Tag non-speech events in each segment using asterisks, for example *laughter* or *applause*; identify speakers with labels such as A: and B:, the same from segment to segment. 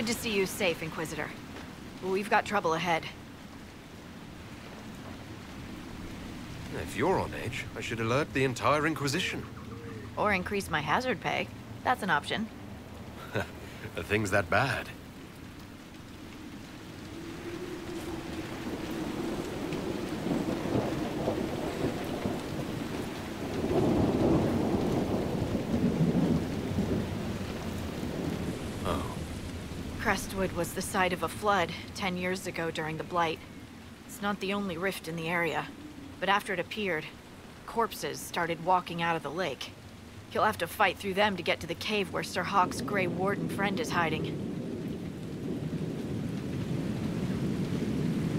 A: Good to see you safe, Inquisitor. We've got trouble ahead.
B: If you're on edge, I should alert the entire Inquisition.
A: Or increase my hazard pay. That's an option. *laughs*
B: Are things that bad? Oh.
A: Crestwood was the site of a flood ten years ago during the Blight. It's not the only rift in the area, but after it appeared, corpses started walking out of the lake. You'll have to fight through them to get to the cave where Sir Hawke's Grey Warden friend is hiding.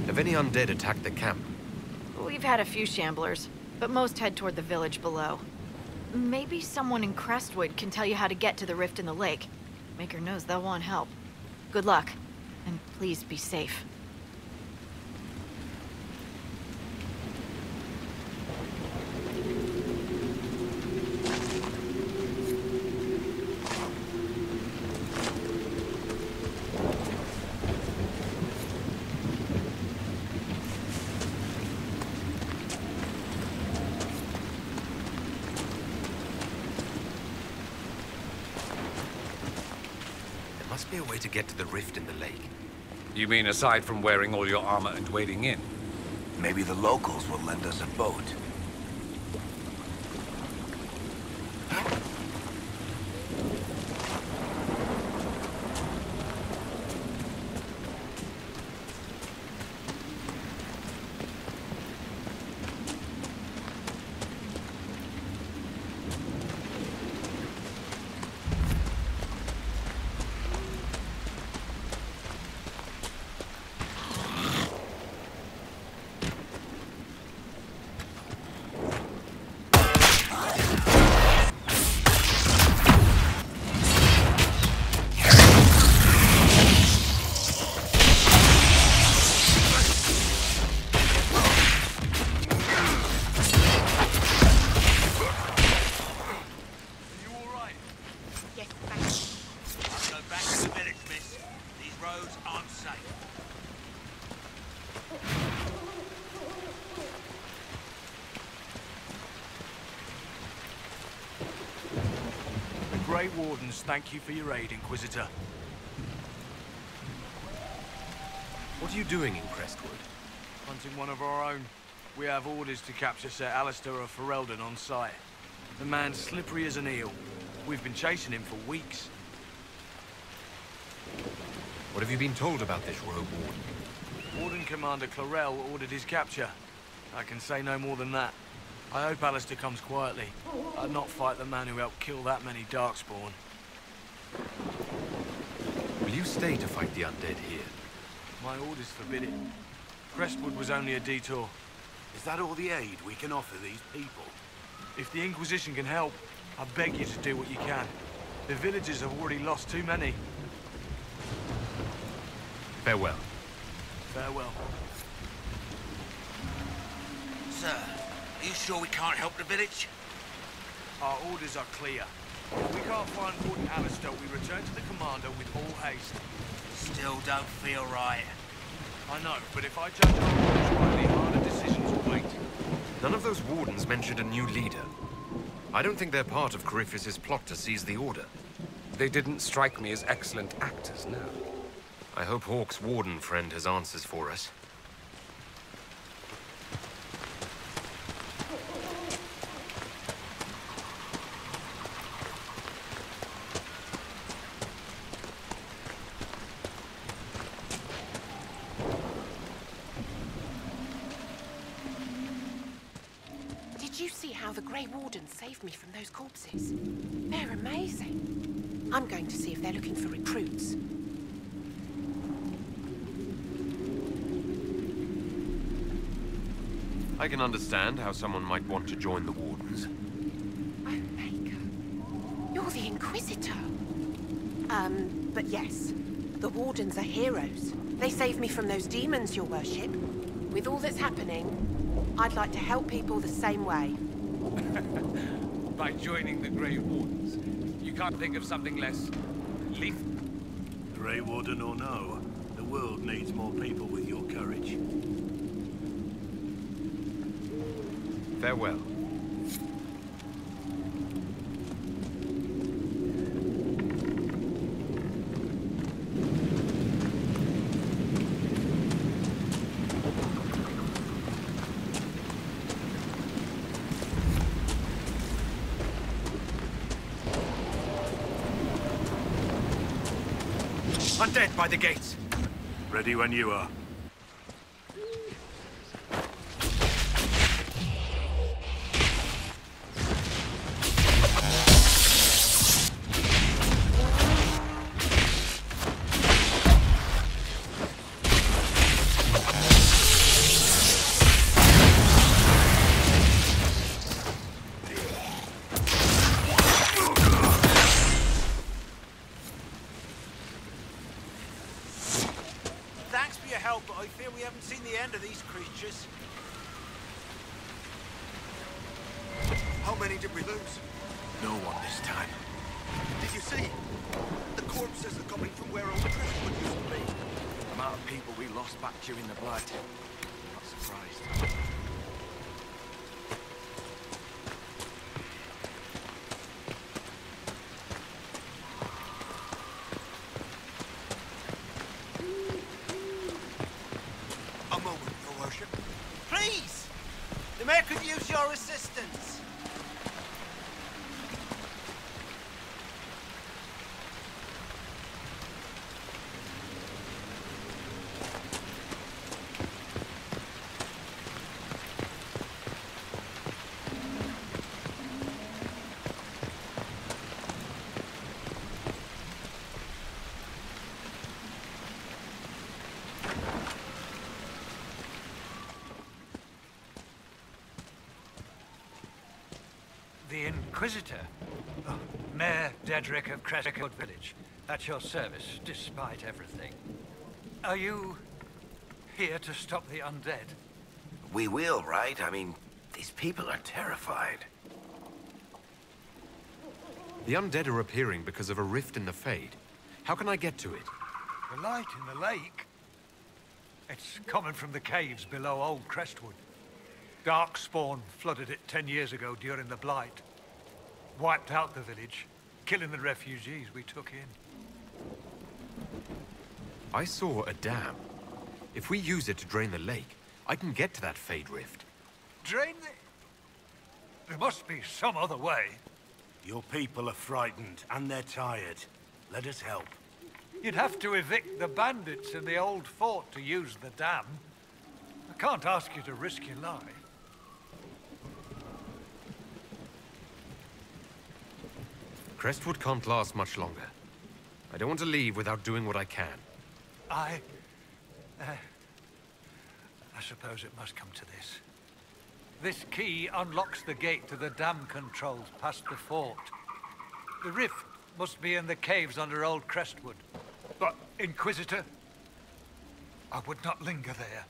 B: Have any undead attacked the camp?
A: We've had a few shamblers, but most head toward the village below. Maybe someone in Crestwood can tell you how to get to the rift in the lake. Maker knows they'll want help. Good luck, and please be safe.
B: There must be a way to get to the rift in the lake.
C: You mean aside from wearing all your armor and wading in?
D: Maybe the locals will lend us a boat.
E: Are you alright?
F: Get back.
E: I'll go back to the village, miss. These roads aren't safe.
G: The Grey Wardens thank you for your aid, Inquisitor.
B: What are you doing in Crestwood?
G: Hunting one of our own. We have orders to capture Sir Alistair of Ferelden on sight. The man's slippery as an eel. We've been chasing him for weeks.
B: What have you been told about this rogue warden?
G: Warden Commander Clarel ordered his capture. I can say no more than that. I hope Alistair comes quietly. I'd not fight the man who helped kill that many Darkspawn.
B: Will you stay to fight the undead here?
G: My orders forbid it. Crestwood was only a detour.
D: Is that all the aid we can offer these people?
G: If the Inquisition can help, I beg you to do what you can. The villagers have already lost too many.
B: Farewell.
G: Farewell.
E: Sir, you sure we can't help the village?
G: Our orders are clear. If we can't find Warden Alistair, we return to the commander with all haste.
E: Still don't feel right.
G: I know, but if I judge our orders rightly, harder decisions await.
B: None of those wardens mentioned a new leader. I don't think they're part of Corypheus's plot to seize the Order.
C: They didn't strike me as excellent actors, no.
B: I hope Hawke's warden friend has answers for us.
F: I'm going to see if they're looking for recruits.
B: I can understand how someone might want to join the Wardens.
F: Oh, Maker. You're the Inquisitor. Um, but yes, the Wardens are heroes. They saved me from those demons, your worship. With all that's happening, I'd like to help people the same way. *laughs*
C: By joining the Grey Wardens, you can't think of something less lethal.
D: Grey Warden or no, the world needs more people with your courage.
B: Farewell. Undead by the gates.
D: Ready when you are.
E: Could use your assistance.
H: The Inquisitor. Oh, Mayor of Crestwood Village. At your service, despite everything. Are you here to stop the undead?
D: We will, right? I mean, these people are terrified.
B: The undead are appearing because of a rift in the Fade. How can I get to it?
H: The light in the lake? It's coming from the caves below Old Crestwood. Darkspawn flooded it ten years ago during the Blight. Wiped out the village, killing the refugees we took in.
B: I saw a dam. If we use it to drain the lake, I can get to that Fade Rift.
H: Drain the... There must be some other way.
D: Your people are frightened, and they're tired. Let us help.
H: You'd have to evict the bandits in the old fort to use the dam. I can't ask you to risk your life.
B: Crestwood can't last much longer. I don't want to leave without doing what I can.
H: I... Uh, I suppose it must come to this. This key unlocks the gate to the dam controls past the fort. The rift must be in the caves under Old Crestwood. But, Inquisitor, I would not linger there.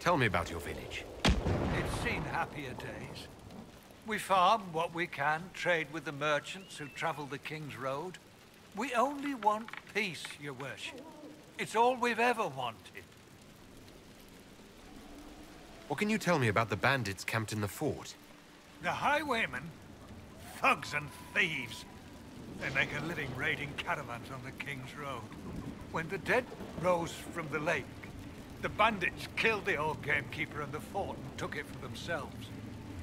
B: Tell me about your village.
H: Seen happier days. We farm what we can, trade with the merchants who travel the King's Road. We only want peace, your worship. It's all we've ever wanted.
B: What can you tell me about the bandits camped in the fort?
H: The highwaymen, thugs and thieves. They make a living raiding caravans on the King's Road. When the dead rose from the lake, the bandits killed the old gamekeeper and the fort and took it for themselves.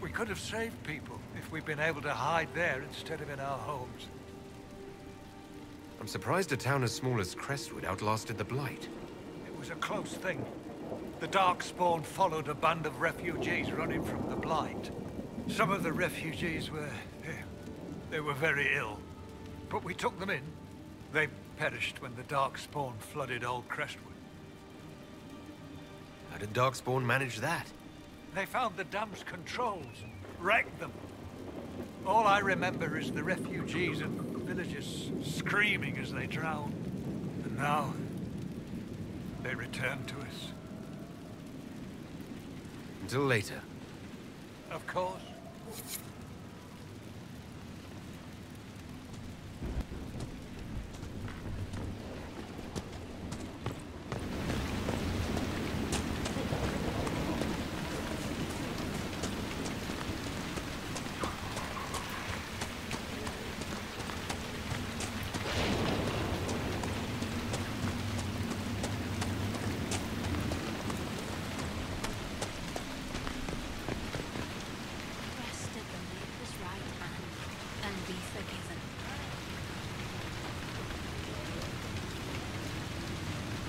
H: We could have saved people if we'd been able to hide there instead of in our homes.
B: I'm surprised a town as small as Crestwood outlasted the Blight.
H: It was a close thing. The Darkspawn followed a band of refugees running from the Blight. Some of the refugees were... eh, they were very ill. But we took them in. They perished when the Darkspawn flooded Old Crestwood.
B: How did Darkspawn manage that?
H: They found the dam's controls and wrecked them. All I remember is the refugees and villagers screaming as they drowned. And now, they return to us.
B: Until later.
H: Of course.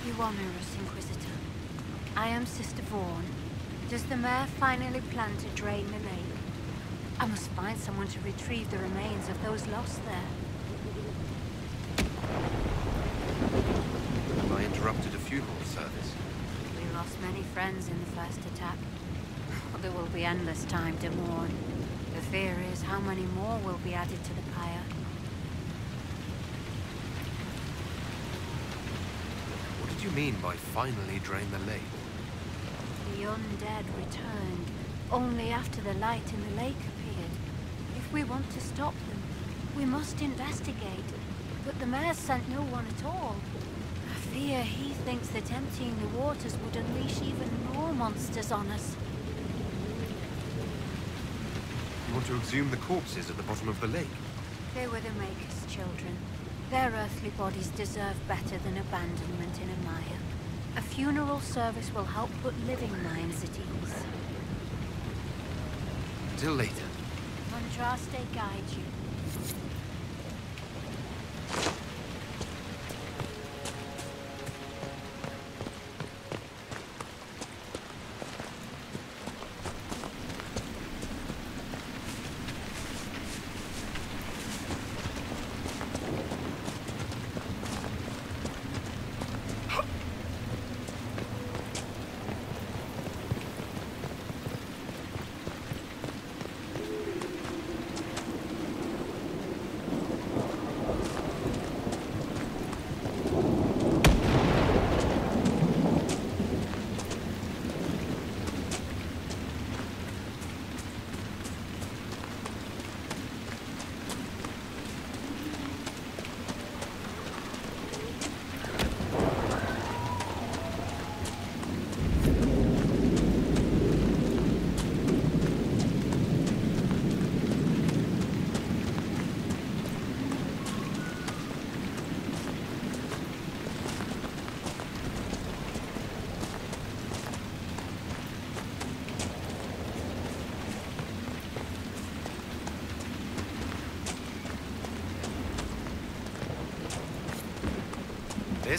I: You honor Inquisitor. I am Sister Vaughan. Does the mayor finally plan to drain the lake? I must find someone to retrieve the remains of those lost there.
B: Have I interrupted a funeral service.
I: We lost many friends in the first attack. There will be endless time to mourn. The fear is how many more will be added to the pyre.
B: What did you mean by finally drain the lake?
I: The undead returned, only after the light in the lake appeared. If we want to stop them, we must investigate. But the mayor sent no one at all. I fear he thinks that emptying the waters would unleash even more monsters on us.
B: You want to exhume the corpses at the bottom of the lake?
I: They were the Maker's children. Their earthly bodies deserve better than abandonment in a mire. A funeral service will help put living minds at ease.
B: Till later.
I: Andraste guide you.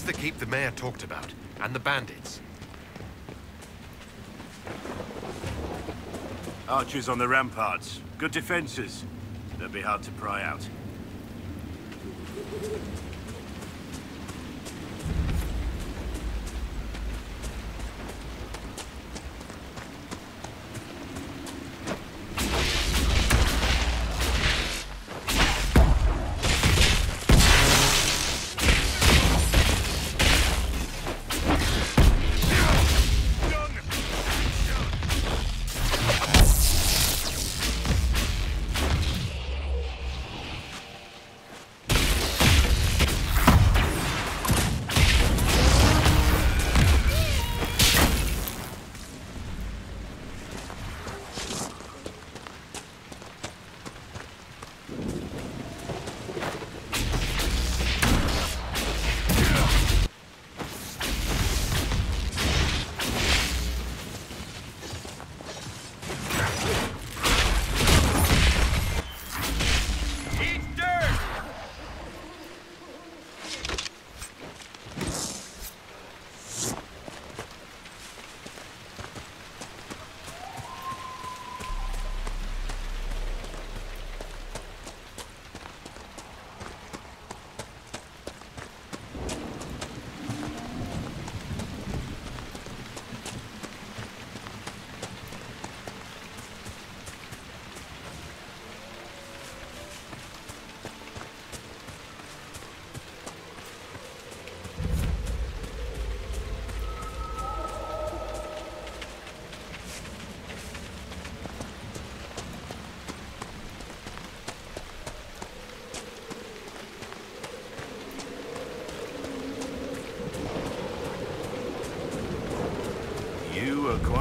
B: The keep the mayor talked about, and the bandits.
J: Archers on the ramparts. Good defenses. They'll be hard to pry out.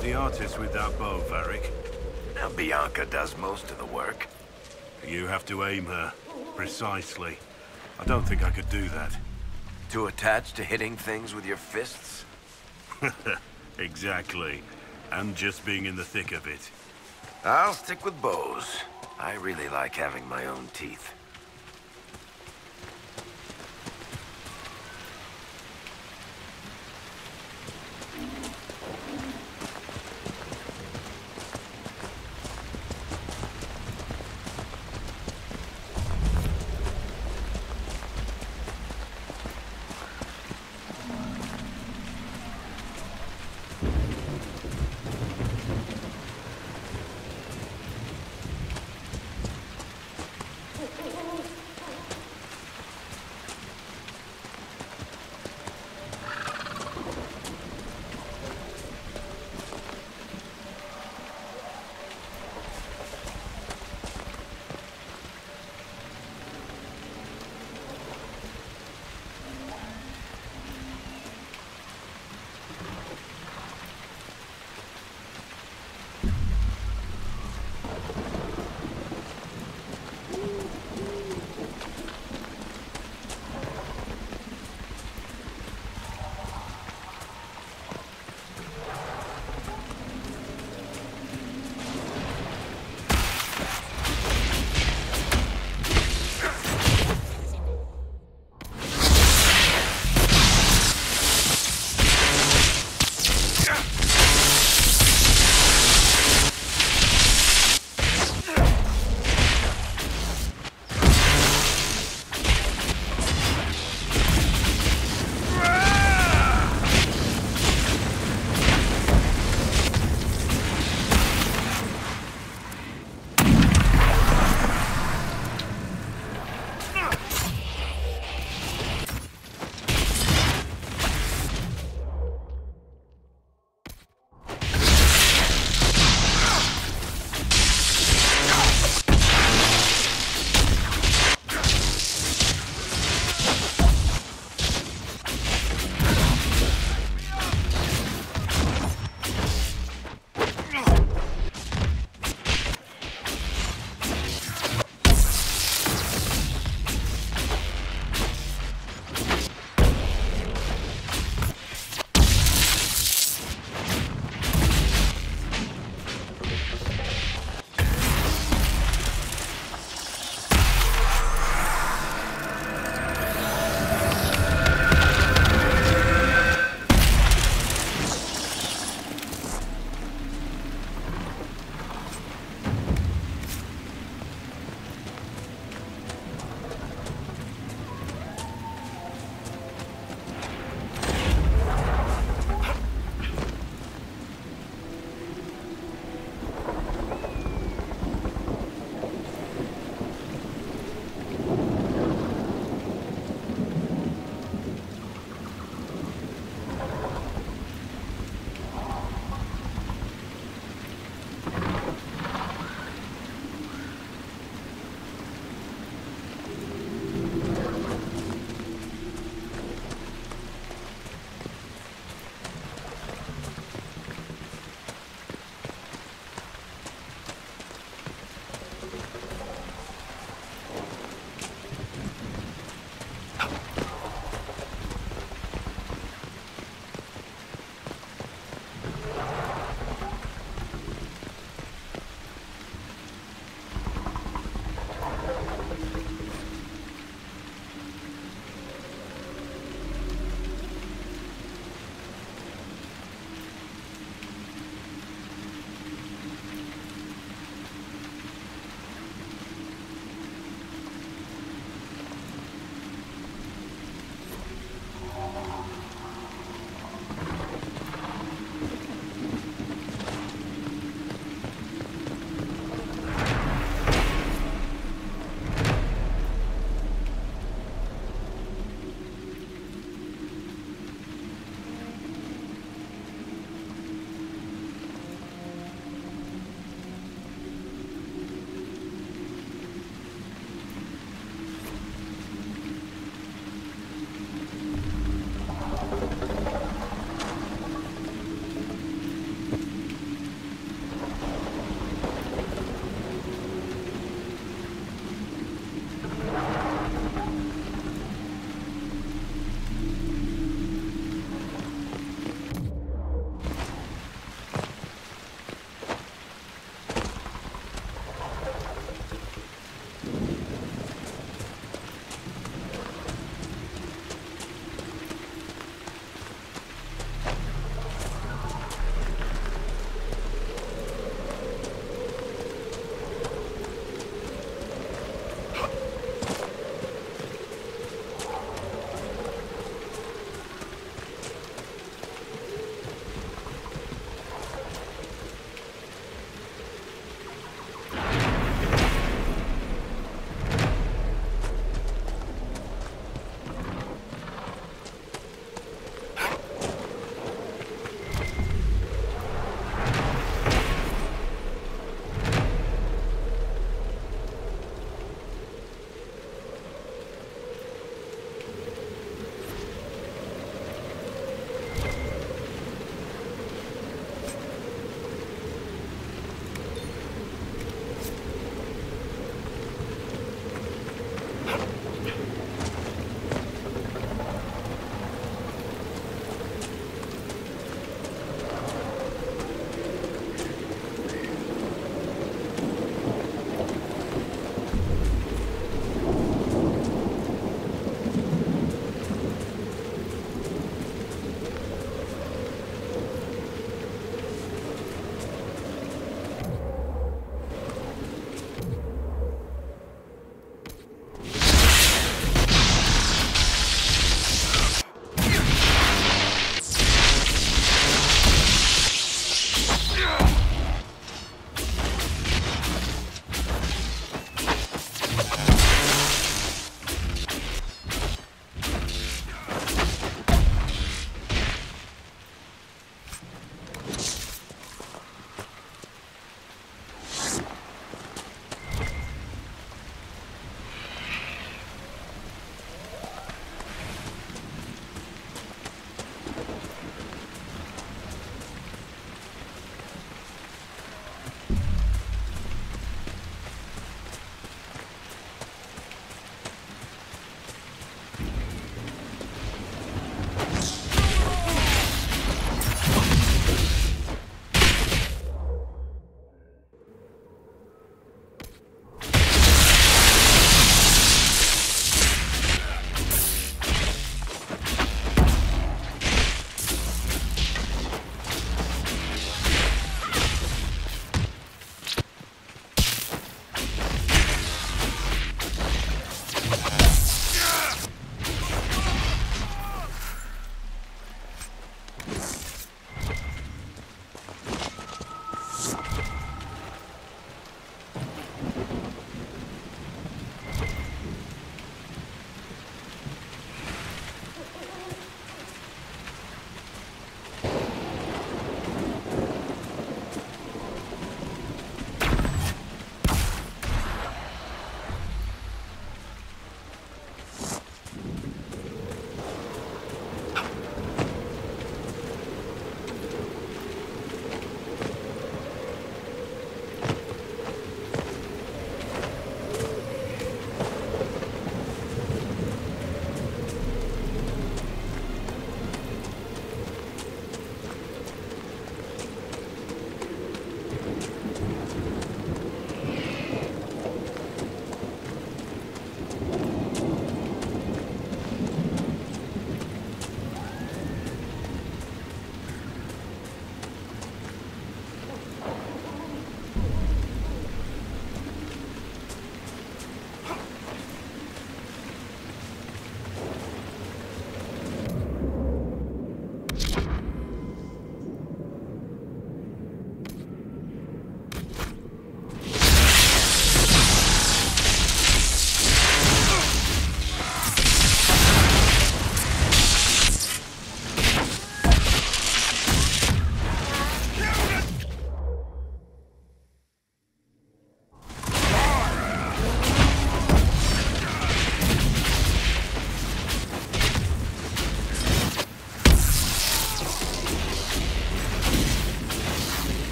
J: The artist with that bow, Varric.
K: Now Bianca does most of the work.
J: You have to aim her. Precisely. I don't think I could do that.
K: Too attached to hitting things with your fists? *laughs*
J: exactly. And just being in the thick of it.
K: I'll stick with bows. I really like having my own teeth.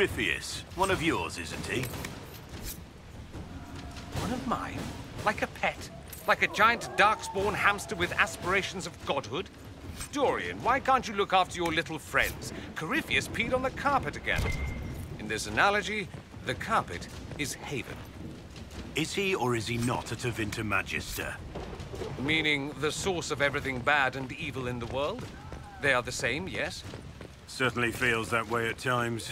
J: Corypheus. One of yours, isn't he?
C: One of mine? Like a pet? Like a giant darkspawn hamster with aspirations of godhood? Dorian, why can't you look after your little friends? Corypheus peed on the carpet again. In this analogy, the carpet is Haven.
J: Is he or is he not a Tevinter Magister?
C: Meaning the source of everything bad and evil in the world? They are the same, yes?
J: Certainly feels that way at times.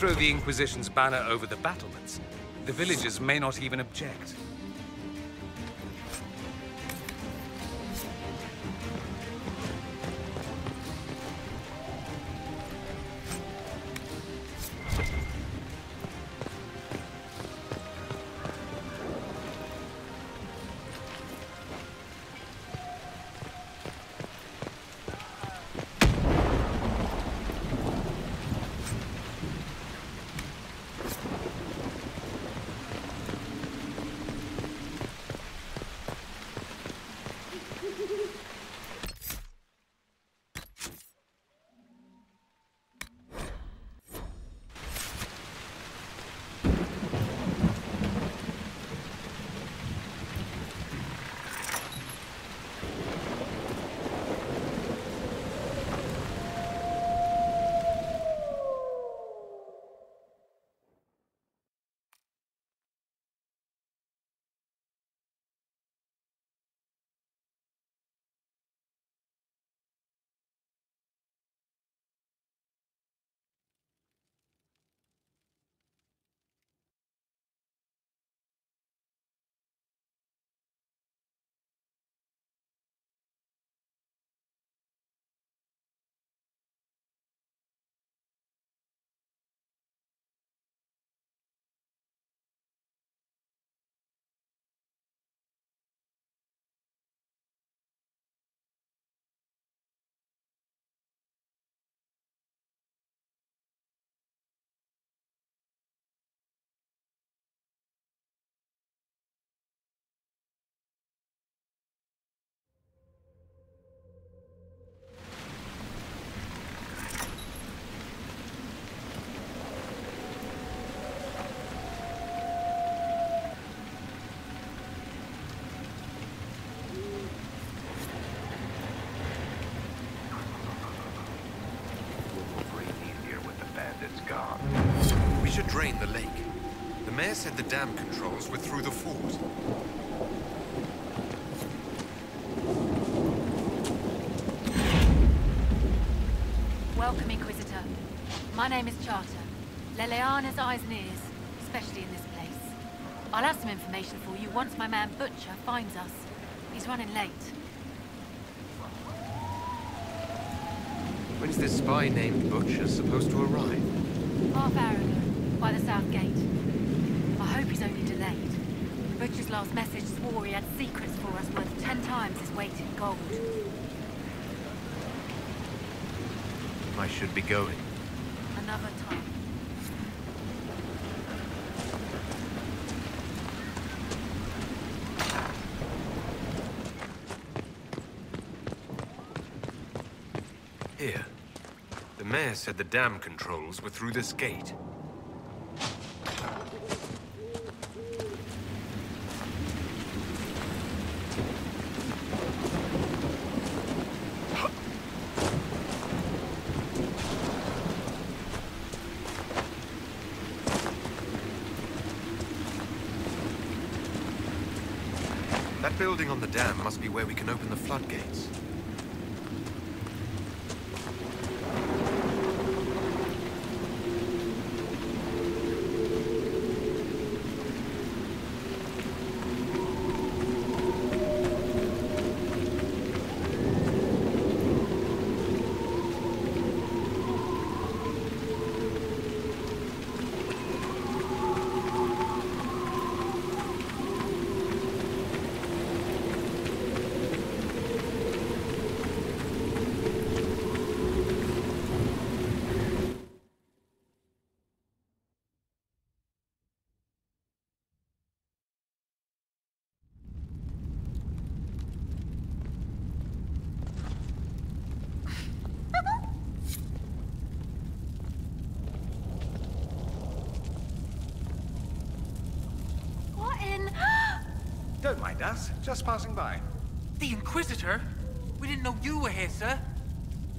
C: Throw the Inquisition's banner over the battlements. The villagers may not even object.
B: Said the dam controls were through the fort.
I: Welcome, Inquisitor. My name is Charter. Leliana's eyes and ears, especially in this place. I'll have some information for you once my man Butcher finds us. He's running late.
B: When's this spy named Butcher supposed to arrive?
I: Half hour ago, by the south gate. He's only delayed. The Butcher's last message swore he had secrets for us worth ten times his weight in gold.
B: I should be going.
I: Another time.
B: Here. The mayor said the dam controls were through this gate. That building on the dam must be where we can open the floodgates.
I: What in...
C: Don't mind us, just passing by.
L: The Inquisitor? We didn't know you were here, sir.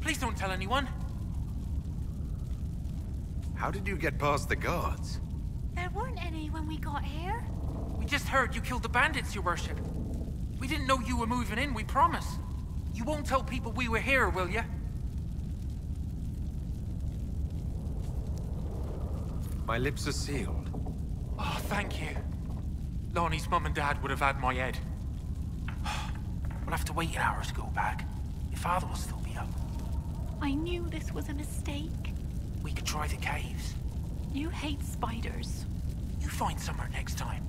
L: Please don't tell anyone.
B: How did you get past the guards?
I: There weren't any when we got here.
L: We just heard you killed the bandits, your worship. We didn't know you were moving in, we promise. You won't tell people we were here, will you?
B: My lips are sealed.
L: Oh, thank you. Lonnie's mum and dad would have had my head. *sighs* We'll have to wait an hour to go back. Your father will still be up.
M: I knew this was a mistake.
L: We could try the caves.
M: You hate spiders.
L: You find somewhere next time.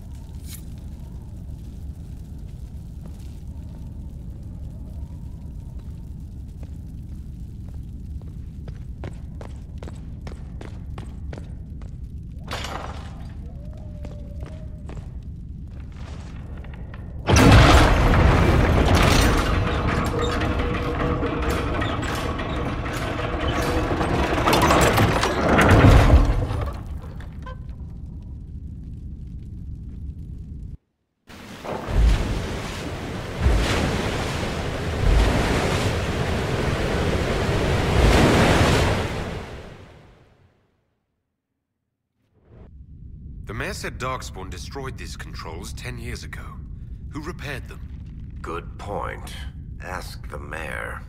B: Said Darkspawn destroyed these controls ten years ago. Who repaired them?
K: Good point. Ask the mayor.